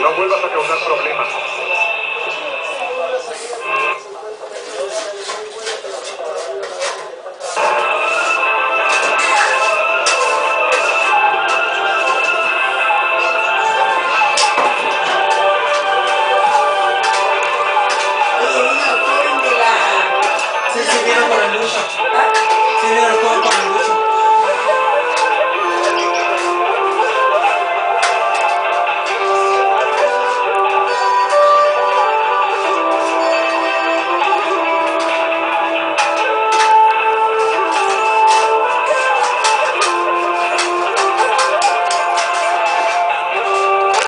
No vuelvas a causar problemas.